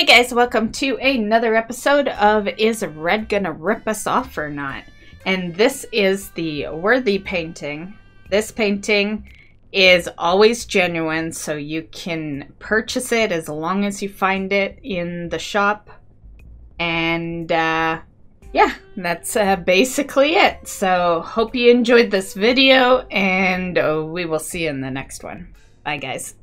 Hey guys, welcome to another episode of Is Redd Gonna Rip Us Off or Not? And this is the Worthy painting. This painting is always genuine, so you can purchase it as long as you find it in the shop. And uh, yeah, that's uh, basically it. So hope you enjoyed this video, and oh, we will see you in the next one. Bye guys.